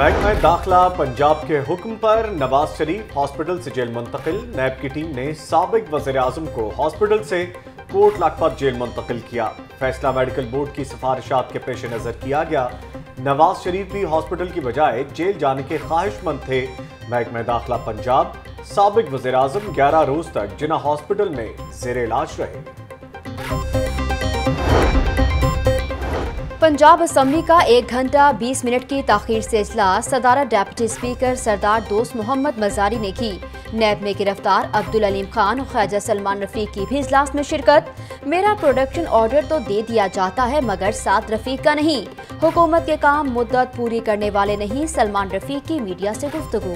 محکمہ داخلہ پنجاب کے حکم پر نواز شریف ہاسپٹل سے جیل منتقل۔ نیب کی ٹیم نے سابق وزیر اعظم کو ہاسپٹل سے کوٹ لاکپت جیل منتقل کیا۔ فیصلہ میڈیکل بورڈ کی سفارشات کے پیش نظر کیا گیا۔ نواز شریف بھی ہاسپٹل کی بجائے جیل جانے کے خواہش مند تھے۔ محکمہ داخلہ پنجاب سابق وزیر اعظم گیارہ روز تک جنہ ہاسپٹل میں زیر علاج رہے۔ پنجاب اسمبلی کا ایک گھنٹہ بیس منٹ کی تاخیر سے اجلاس صدارت ڈیپٹی اسپیکر سردار دوست محمد مزاری نے کی۔ نیب میں گرفتار عبدالعلیم خان اور خواجہ سلمان رفیق کی بھی اجلاس میں شرکت۔ میرا پروڈکشن آرڈر تو دے دیا جاتا ہے مگر سات رفیق کا نہیں۔ حکومت کے کام مدت پوری کرنے والے نہیں سلمان رفیق کی میڈیا سے گفتگو۔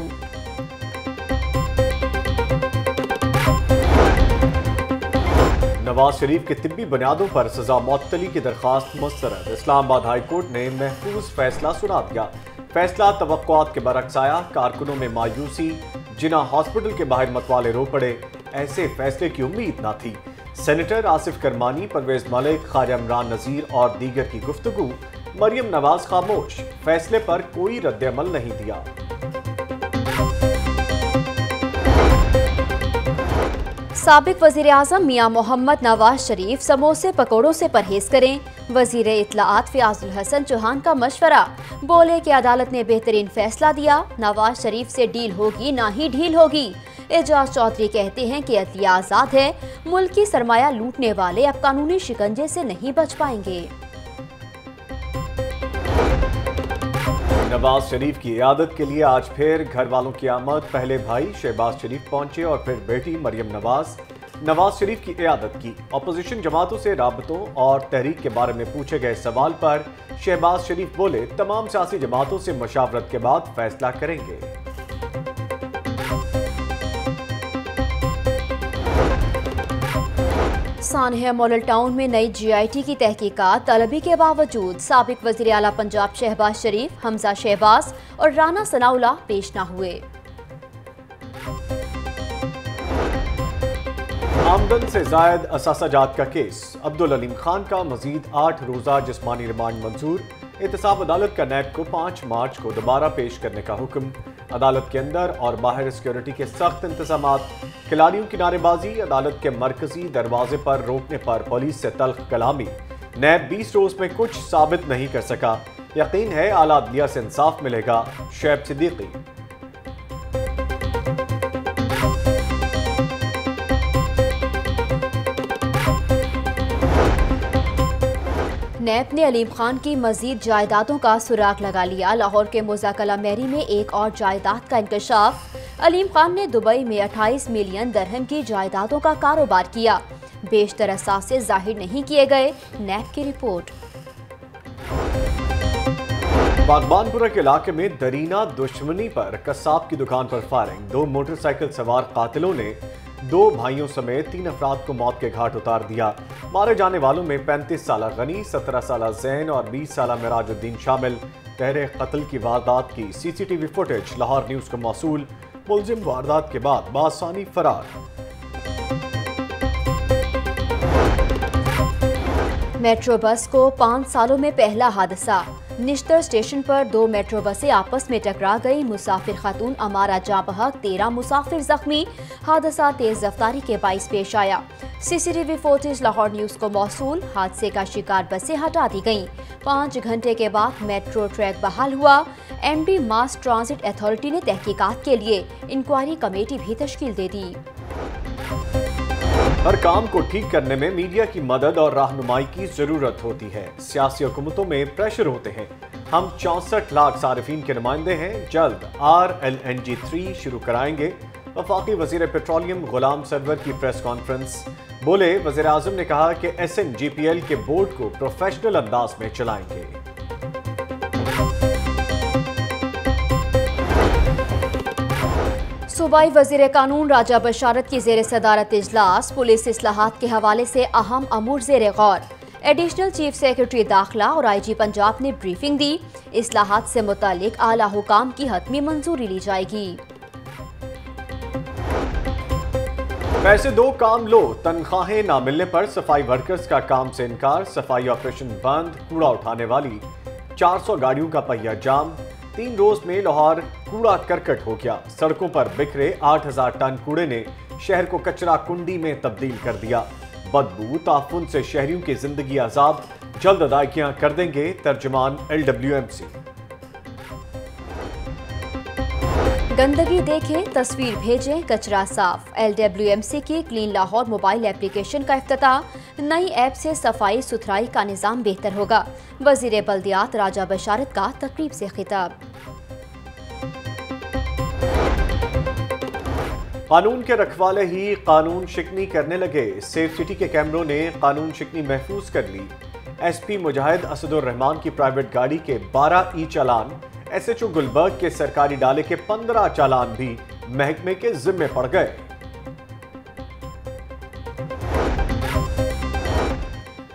نواز شریف کے طبی بنیادوں پر سزا معطلی کی درخواست مسترد۔ اسلام آباد ہائی کورٹ نے محفوظ فیصلہ سنا دیا۔ فیصلہ توقعات کے برعکس آیا۔ کارکنوں میں مایوسی جنہ ہاسپٹل کے باہر متوالے رو پڑے۔ ایسے فیصلے کی امید نہ تھی۔ سینیٹر آصف کرمانی، پرویز ملک، خواجہ عمران نذیر اور دیگر کی گفتگو، مریم نواز خاموش۔ فیصلے پر کوئی رد عمل نہیں دیا۔ سابق وزیر اعظم میاں محمد نواز شریف سموسے پکوڑوں سے پرہیز کریں۔ وزیر اطلاعات فیاض الحسن چوہان کا مشورہ۔ بولے کہ عدالت نے بہترین فیصلہ دیا۔ نواز شریف سے ڈیل ہوگی، نہ ہی ڈھیل ہوگی۔ اعجاز چودھری کہتے ہیں کہ عدلیہ آزاد ہے۔ ملکی سرمایہ لوٹنے والے اب قانونی شکنجے سے نہیں بچ پائیں گے۔ نواز شریف کی عیادت کے لیے آج پھر گھر والوں کی آمد، پہلے بھائی شہباز شریف پہنچے اور پھر بیٹی مریم نواز۔ نواز شریف کی عیادت کی۔ اپوزیشن جماعتوں سے رابطوں اور تحریک کے بارے میں پوچھے گئے سوال پر شہباز شریف بولے، تمام سیاسی جماعتوں سے مشاورت کے بعد فیصلہ کریں گے۔ سانحہ ماڈل ٹاؤن میں نئی جی آئی ٹی کی تحقیقات، طلبی کے باوجود سابق وزیر اعلیٰ پنجاب شہباز شریف، حمزہ شہباز اور رانا ثناءاللہ پیش نہ ہوئے۔ آمدن سے زائد اثاثہ جات کا کیس۔ عبدالعلیم خان کا مزید آٹھ روزہ جسمانی ریمانڈ منظور۔ احتساب عدالت کا نیب کو پانچ مارچ کو دوبارہ پیش کرنے کا حکم۔ عدالت کے اندر اور باہر سیکیورٹی کے سخت انتظامات، کھلاڑیوں کی نعرے بازی، عدالت کے مرکزی دروازے پر روکنے پر پولیس سے تلخ کلامی۔ نیب بیس روز میں کچھ ثابت نہیں کر سکا۔ یقین ہے اعلیٰ عدلیہ سے انصاف ملے گا، شعیب صدیقی۔ نیب نے علیم خان کی مزید جائیدادوں کا سراغ لگا لیا۔ لاہور کے مزاکلہ میری میں ایک اور جائیداد کا انکشاف۔ علیم خان نے دبئی میں اٹھائیس ملین درہم کی جائیدادوں کا کاروبار کیا۔ بیشتر اثاثے ظاہر نہیں کیے گئے۔ نیب کی رپورٹ۔ باغبان پورہ کے علاقے میں درینہ دشمنی پر قصاب کی دکان پر فائرنگ۔ دو موٹر سائیکل سوار قاتلوں نے دو بھائیوں سمیت تین افراد کو موت کے گھاٹ اتار دیا۔ مارے جانے والوں میں پینتیس سالہ غنی، سترہ سالہ زین اور بیس سالہ مراج الدین شامل۔ تہرے قتل کی واردات کی C C T V footage, Lahore news کو موصول۔ ملزم واردات کے بعد بآسانی فرار۔ میٹرو بس کو پانچ سالوں میں پہلا حادثہ۔ نشتر اسٹیشن پر دو میٹرو بسیں آپس میں ٹکرا گئی مسافر خاتون امارا جاں بحق تیرہ مسافر زخمی۔ حادثہ تیز رفتاری کے باعث پیش آیا۔ C C T V footage Lahore news کو موصول۔ حادثے کا شکار بسیں ہٹا دی گئیں۔ پانچ گھنٹے کے بعد میٹرو ٹریک بحال ہوا۔ M D mass transit authority نے تحقیقات کے لیے انکوائری کمیٹی بھی تشکیل دے دی۔ ہر کام کو ٹھیک کرنے میں میڈیا کی مدد اور رہنمائی کی ضرورت ہوتی ہے۔ سیاسی حکومتوں میں پریشر ہوتے ہیں۔ ہم چونسٹھ لاکھ صارفین کے نمائندے ہیں۔ جلد R L N G three شروع کرائیں گے۔ وفاقی وزیر پیٹرولیم غلام سرور کی پریس کانفرنس۔ بولے وزیر اعظم نے کہا کہ S N G P L کے بورڈ کو پروفیشنل انداز میں چلائیں گے۔ صوبائی وزیر قانون راجہ بشارت کی زیر صدارت اجلاس، پولیس اصلاحات کے حوالے سے اہم امور زیر غور۔ ایڈیشنل چیف سیکرٹری داخلہ اور آئی جی پنجاب نے بریفنگ دی۔ اصلاحات سے متعلق اعلی حکام کی حتمی منظوری لی جائے گی۔ پیسے دو کام لو، تنخواہیں نہ ملنے پر صفائی ورکرز کا کام سے انکار، صفائی آپریشن بند، کوڑا اٹھانے والی۔ چار سو گاڑیوں کا پہیہ جام۔ تین روز میں لاہور کوڑا کرکٹ ہو گیا۔ سڑکوں پر بکھرے آٹھ ہزار ٹن کوڑے نے شہر کو کچرا کنڈی میں تبدیل کر دیا۔ بدبو تعفن سے شہریوں کی زندگی عذاب۔ جلد ادائیگیاں کر دیں گے ترجمان ایل ڈبلیو ایم سی۔ گندگی دیکھیں، تصویر بھیجیں، کچرا صاف۔ ایل ڈبلیو ایم سی کی کلین لاہور موبائل اپلیکیشن کا افتتاح۔ نئی ایپ سے صفائی ستھرائی کا نظام بہتر ہوگا۔ وزیر بلدیات راجہ بشارت کا تقریب سے خطاب۔ قانون کے رکھوالے ہی قانون شکنی کرنے لگے۔ سیف سٹی کے کیمروں نے قانون شکنی محفوظ کر لی۔ ایس پی مجاہد اسد الرحمان کی پرائیویٹ گاڑی کے بارہ e challan S H O Gulberg کے سرکاری ڈالے کے پندرہ چالان بھی محکمے کے ذمے پڑ گئے۔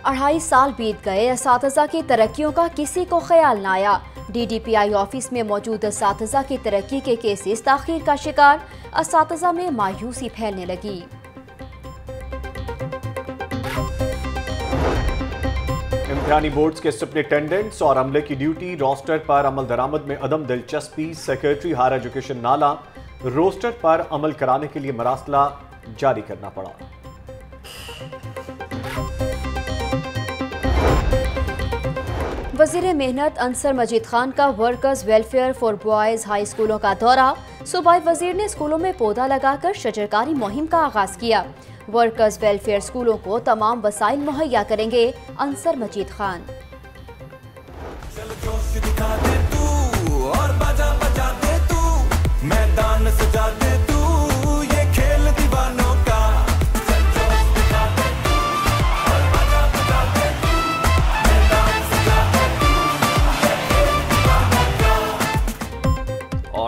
اڑھائی سال بیت گئے، اساتذہ کی ترقیوں کا کسی کو خیال نہ آیا۔ D D P I office میں موجود اساتذہ کی ترقی کے کیسز تاخیر کا شکار اساتذہ میں مایوسی پھیلنے لگی۔ امتحانی بورڈز کے سپرنٹینڈنٹس اور عملے کی ڈیوٹی، روسٹر پر عمل درآمد میں عدم دلچسپی، سیکرٹری ہائر ایجوکیشن نالا، روسٹر پر عمل کرانے کے لیے مراسلہ جاری کرنا پڑا۔ وزیر محنت انصر مجید خان کا workers welfare four boys high اسکولوں کا دورہ۔ صوبائی وزیر نے اسکولوں میں پودا لگا کر شجرکاری مہم کا آغاز کیا۔ ورکرز ویلفیئر اسکولوں کو تمام وسائل مہیا کریں گے انصر مجید خان۔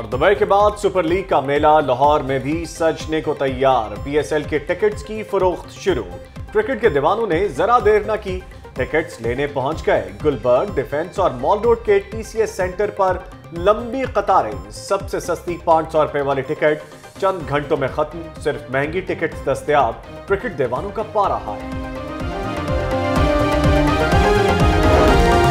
اور دبئی کے بعد سپر لیگ کا میلہ لاہور میں بھی سجنے کو تیار۔ پی ایس ایل کے ٹکٹس کی فروخت شروع۔ کرکٹ کے دیوانوں نے ذرا دیر نہ کی۔ ٹکٹس لینے پہنچ گئے۔ گلبرگ ڈیفنس اور مال روڈ کے ٹی سی ایس سینٹر پر لمبی قطاریں۔ سب سے سستی پانچ سو روپے والے ٹکٹ۔ چند گھنٹوں میں ختم۔ صرف مہنگی ٹکٹ دستیاب۔ کرکٹ دیوانوں کا پا رہا ہے